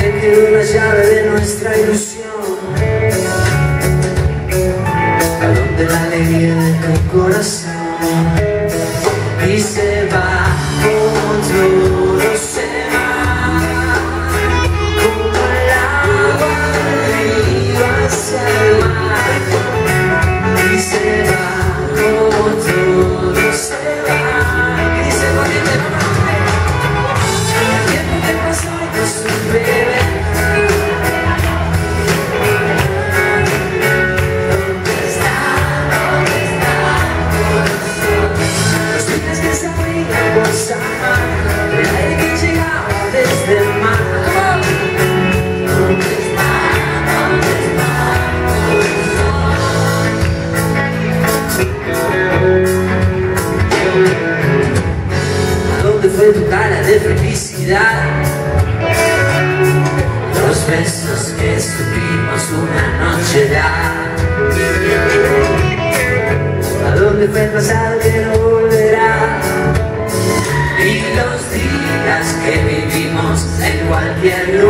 Te quedó la llave de nuestra ilusión, a donde la alegría de tu corazón. fue tu cara de felicidad. Los besos que supimos una noche dar A dónde fue el pasado que no volverá Y los días que vivimos en cualquier lugar